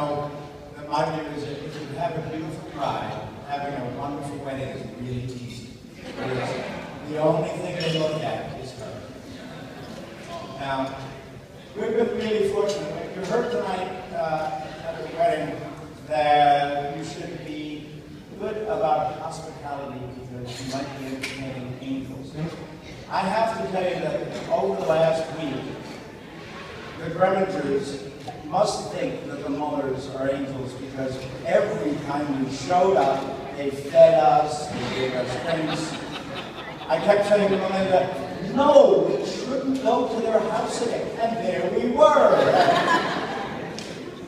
know that my view is that if you have a beautiful bride, having a wonderful wedding is really easy. The only thing they look at is her. Now, we've been really fortunate. You heard tonight uh, at the wedding that you should be good about hospitality because you might be entertaining angels. I have to tell you that over the last week, the Gremmingers must think that the Mullers are angels because every time we showed up, they fed us, they gave us drinks. I kept saying to Melinda, no, we shouldn't go to their house again. And there we were.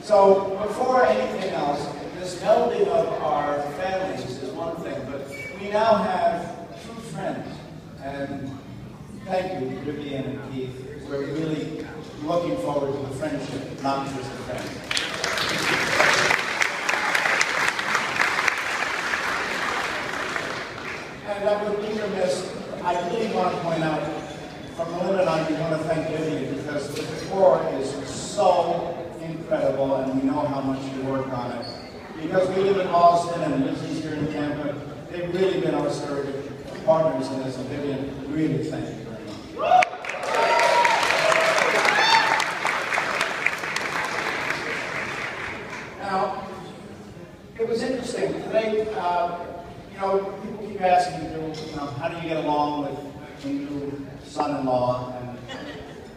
so before anything else, this melding of our families is one thing, but we now have true friends. And thank you, Vivian and Keith. We're really looking forward to the friendship, not just the friends. And I would be remiss, I really want to point out, from Melinda and I, we want to thank Vivian because the decor is so incredible and we know how much you work on it. Because we live in Austin and Lizzi's here in Tampa, they've really been our surrogate partners in this, and Vivian, really thank you very much. Now, it was interesting. Today, uh, you know, asking, you know, how do you get along with your new son-in-law? And,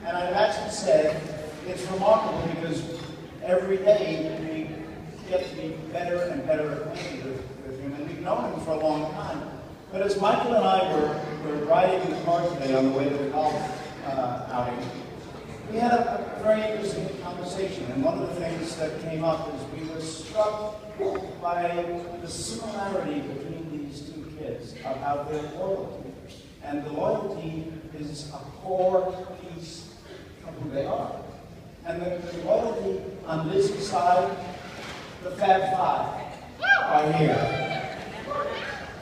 and I've actually said it's remarkable because every day we get to be better and better acquainted with, with him, and we've known him for a long time. But as Michael and I were, were riding in the car today on the way to the golf uh, outing, we had a, a very interesting conversation, and one of the things that came up is we were struck by the similarity between these two kids about their loyalty. And the loyalty is a core piece of who they are. And the, the loyalty on Lizzi's side, the Fab Five are here.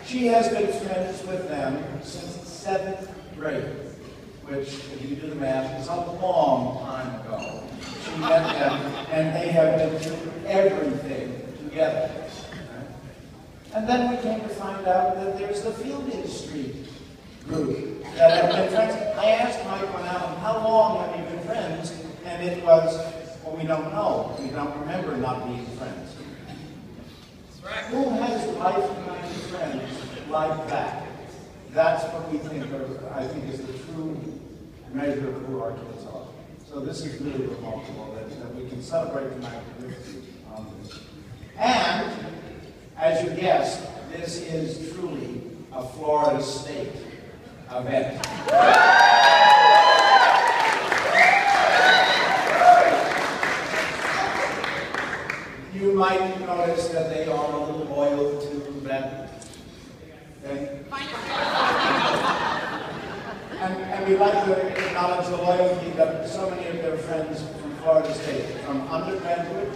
She has been friends with them since seventh grade which, if you do the math, is a long time ago. She met them, and they have been through everything together. And then we came to find out that there's the Fielding industry group that have been friends. I asked Mike and how long have you been friends? And it was, well, we don't know. We don't remember not being friends. Who has lifetime friends like that? That's what we think of, I think is the true measure of who our kids are. So this is really remarkable that, that we can celebrate tonight with on this. As you guessed, this is truly a Florida State event. You might notice that they are a little loyal to that. And, and we like to acknowledge the loyalty that so many of their friends from Florida State, from undergraduate,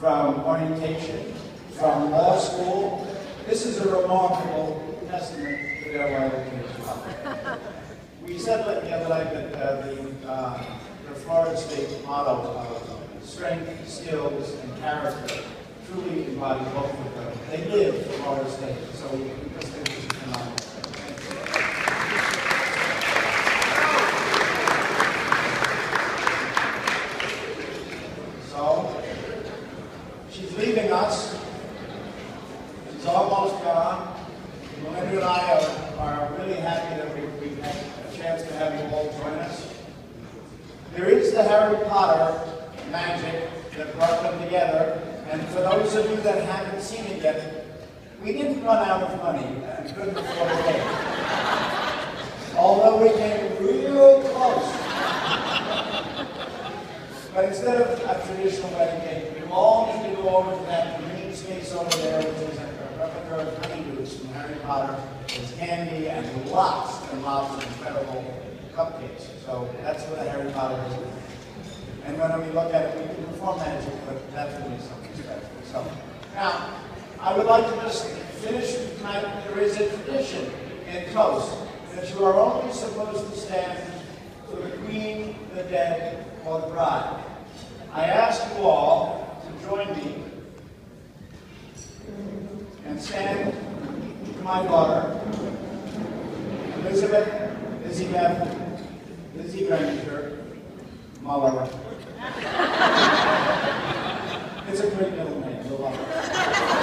from orientation, from law school. This is a remarkable testament to their well. We said the other night that uh, the, uh, the Florida State motto of strength, skills, and character truly embody both of them. They live Florida State, so we just think phenomenal. So, she's leaving us. She's almost gone. Melinda and I are, are really happy that we, we've had a all join us. There is the Harry Potter magic that brought them together. And for those of you that haven't seen it yet, we didn't run out of money and couldn't afford a date. Although we came real close. But instead of a traditional wedding cake, you all need to go over to that green space over there, which is a replica of Honeydukes from Harry Potter. There's candy and lots and lobster cupcakes. So that's what Harry Potter is. And when we look at it, we can perform that as a good, definitely something special. So now, I would like to just finish tonight. There is a tradition in toast that you are only supposed to stand for the queen, the dead, or the bride. I ask you all to join me and stand to my daughter. Elizabeth Elizabeth Lizzi Granger Muller. It's a great middle name.